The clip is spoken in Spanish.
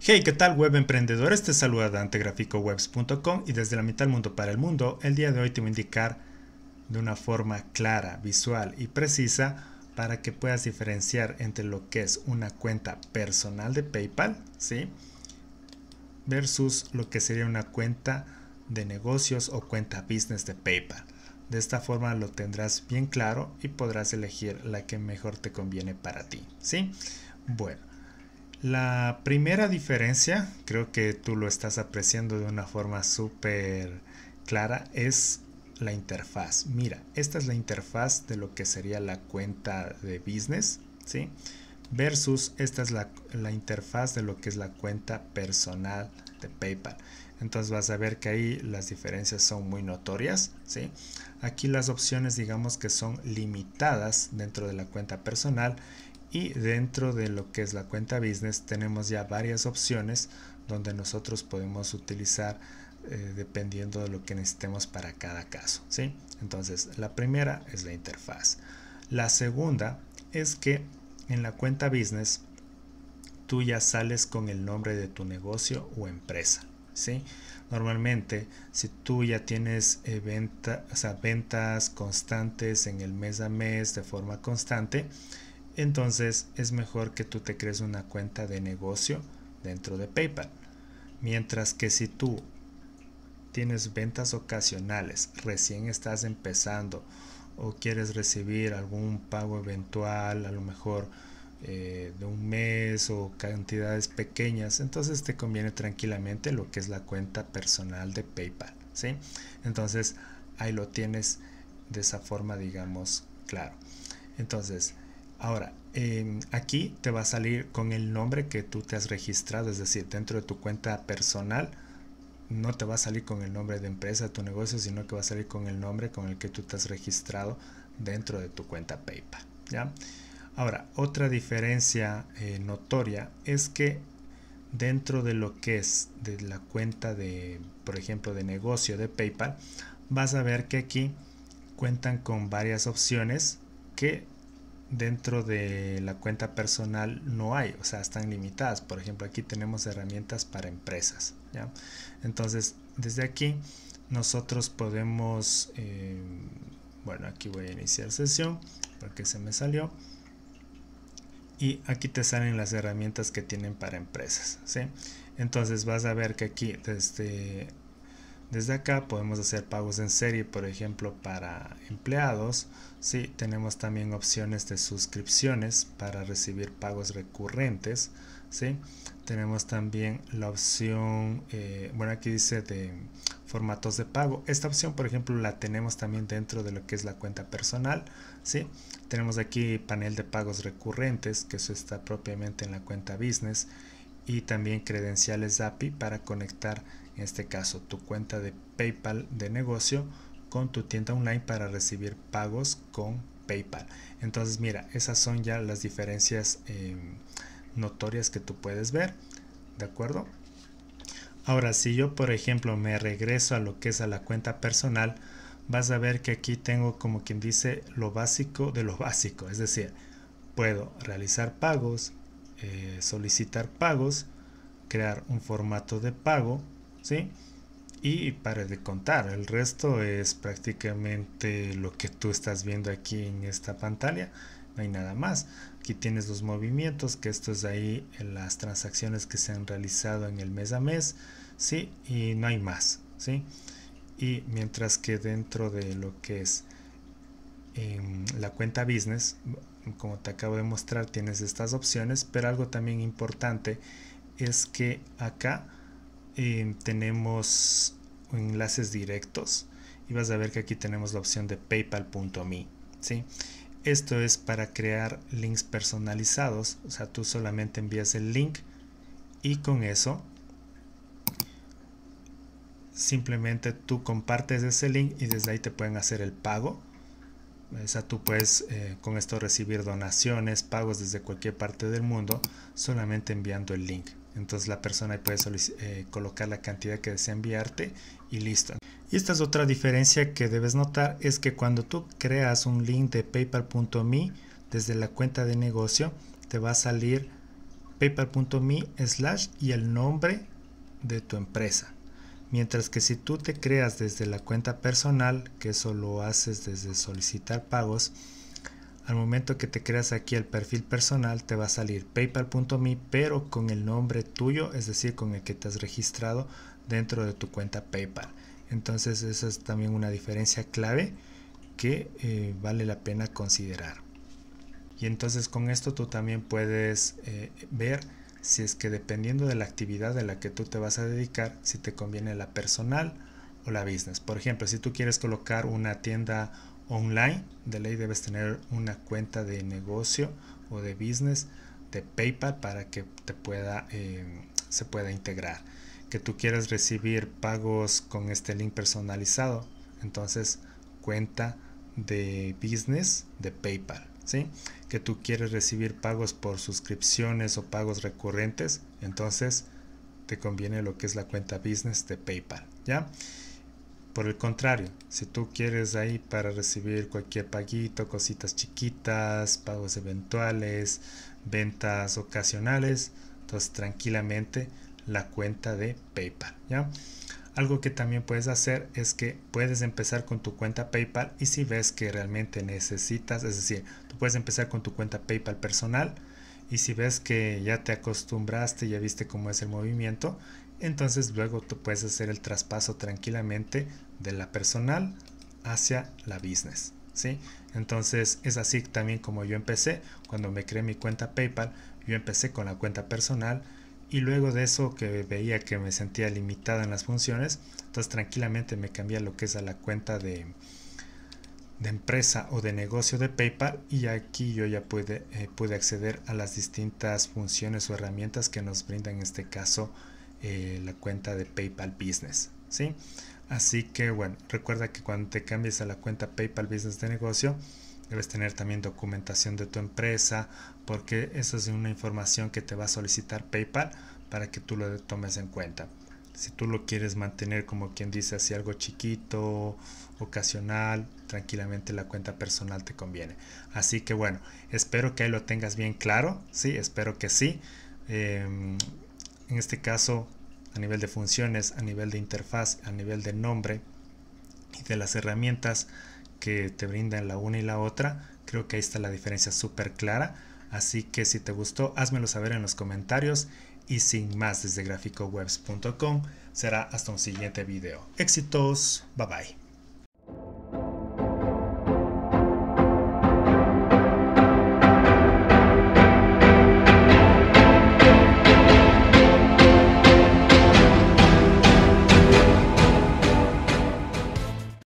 Hey, ¿qué tal web emprendedores? Te saluda Dante y desde la mitad del mundo para el mundo, el día de hoy te voy a indicar de una forma clara, visual y precisa para que puedas diferenciar entre lo que es una cuenta personal de PayPal, ¿sí? versus lo que sería una cuenta de negocios o cuenta business de PayPal. De esta forma lo tendrás bien claro y podrás elegir la que mejor te conviene para ti, ¿sí? Bueno, la primera diferencia, creo que tú lo estás apreciando de una forma súper clara, es la interfaz. Mira, esta es la interfaz de lo que sería la cuenta de business, ¿sí? Versus esta es la, la interfaz de lo que es la cuenta personal PayPal. Entonces vas a ver que ahí las diferencias son muy notorias, ¿sí? Aquí las opciones digamos que son limitadas dentro de la cuenta personal y dentro de lo que es la cuenta business tenemos ya varias opciones donde nosotros podemos utilizar eh, dependiendo de lo que necesitemos para cada caso ¿sí? entonces la primera es la interfaz la segunda es que en la cuenta business tú ya sales con el nombre de tu negocio o empresa ¿sí? normalmente si tú ya tienes eh, ventas constantes en el mes a mes de forma constante entonces es mejor que tú te crees una cuenta de negocio dentro de PayPal. Mientras que si tú tienes ventas ocasionales, recién estás empezando o quieres recibir algún pago eventual, a lo mejor eh, de un mes o cantidades pequeñas, entonces te conviene tranquilamente lo que es la cuenta personal de PayPal. ¿sí? Entonces ahí lo tienes de esa forma, digamos, claro. Entonces, Ahora, em, aquí te va a salir con el nombre que tú te has registrado, es decir, dentro de tu cuenta personal no te va a salir con el nombre de empresa de tu negocio, sino que va a salir con el nombre con el que tú te has registrado dentro de tu cuenta PayPal. ¿ya? Ahora, otra diferencia eh, notoria es que dentro de lo que es de la cuenta de, por ejemplo, de negocio de PayPal, vas a ver que aquí cuentan con varias opciones que dentro de la cuenta personal no hay, o sea, están limitadas. Por ejemplo, aquí tenemos herramientas para empresas. ¿ya? Entonces, desde aquí nosotros podemos, eh, bueno, aquí voy a iniciar sesión porque se me salió. Y aquí te salen las herramientas que tienen para empresas. ¿sí? Entonces vas a ver que aquí desde desde acá podemos hacer pagos en serie, por ejemplo, para empleados. Sí, tenemos también opciones de suscripciones para recibir pagos recurrentes. ¿sí? Tenemos también la opción, eh, bueno, aquí dice de formatos de pago. Esta opción, por ejemplo, la tenemos también dentro de lo que es la cuenta personal. ¿sí? Tenemos aquí panel de pagos recurrentes, que eso está propiamente en la cuenta business. Y también credenciales API para conectar en este caso tu cuenta de PayPal de negocio con tu tienda online para recibir pagos con PayPal. Entonces mira, esas son ya las diferencias em, notorias que tú puedes ver. ¿De acuerdo? Ahora, si yo por ejemplo me regreso a lo que es a la cuenta personal, vas a ver que aquí tengo como quien dice lo básico de lo básico. Es decir, puedo realizar pagos, eh, solicitar pagos, crear un formato de pago, ¿sí? Y para de contar, el resto es prácticamente lo que tú estás viendo aquí en esta pantalla, no hay nada más. Aquí tienes los movimientos, que esto es ahí en las transacciones que se han realizado en el mes a mes, ¿sí? Y no hay más, ¿sí? Y mientras que dentro de lo que es en la cuenta business, como te acabo de mostrar, tienes estas opciones, pero algo también importante es que acá eh, tenemos enlaces directos y vas a ver que aquí tenemos la opción de paypal.me ¿sí? Esto es para crear links personalizados o sea tú solamente envías el link y con eso simplemente tú compartes ese link y desde ahí te pueden hacer el pago o sea, tú puedes eh, con esto recibir donaciones, pagos desde cualquier parte del mundo solamente enviando el link. Entonces la persona puede eh, colocar la cantidad que desea enviarte y listo. Y esta es otra diferencia que debes notar, es que cuando tú creas un link de paypal.me desde la cuenta de negocio, te va a salir paypal.me slash y el nombre de tu empresa. Mientras que si tú te creas desde la cuenta personal, que eso lo haces desde solicitar pagos, al momento que te creas aquí el perfil personal te va a salir paypal.me pero con el nombre tuyo, es decir, con el que te has registrado dentro de tu cuenta PayPal. Entonces esa es también una diferencia clave que eh, vale la pena considerar. Y entonces con esto tú también puedes eh, ver si es que dependiendo de la actividad de la que tú te vas a dedicar, si te conviene la personal o la business. Por ejemplo, si tú quieres colocar una tienda online, de ley debes tener una cuenta de negocio o de business de PayPal para que te pueda, eh, se pueda integrar que tú quieras recibir pagos con este link personalizado, entonces cuenta de business de PayPal, ¿sí? Que tú quieres recibir pagos por suscripciones o pagos recurrentes, entonces te conviene lo que es la cuenta business de PayPal, ¿ya? Por el contrario, si tú quieres ahí para recibir cualquier paguito, cositas chiquitas, pagos eventuales, ventas ocasionales, entonces tranquilamente la cuenta de PayPal. ¿ya? Algo que también puedes hacer es que puedes empezar con tu cuenta PayPal y si ves que realmente necesitas, es decir, tú puedes empezar con tu cuenta PayPal personal y si ves que ya te acostumbraste, ya viste cómo es el movimiento, entonces luego tú puedes hacer el traspaso tranquilamente de la personal hacia la business. ¿sí? Entonces es así también como yo empecé, cuando me creé mi cuenta PayPal, yo empecé con la cuenta personal y luego de eso que veía que me sentía limitada en las funciones, entonces tranquilamente me cambié a lo que es a la cuenta de, de empresa o de negocio de PayPal y aquí yo ya pude, eh, acceder a las distintas funciones o herramientas que nos brinda en este caso eh, la cuenta de PayPal Business. ¿sí? Así que bueno, recuerda que cuando te cambies a la cuenta PayPal Business de negocio, Debes tener también documentación de tu empresa porque eso es una información que te va a solicitar PayPal para que tú lo tomes en cuenta. Si tú lo quieres mantener como quien dice así algo chiquito, ocasional, tranquilamente la cuenta personal te conviene. Así que bueno, espero que ahí lo tengas bien claro. Sí, espero que sí. Em, en este caso, a nivel de funciones, a nivel de interfaz, a nivel de nombre y de las herramientas, que te brindan la una y la otra. Creo que ahí está la diferencia súper clara. Así que si te gustó, házmelo saber en los comentarios. Y sin más desde graficowebs.com, será hasta un siguiente video. Éxitos, bye bye.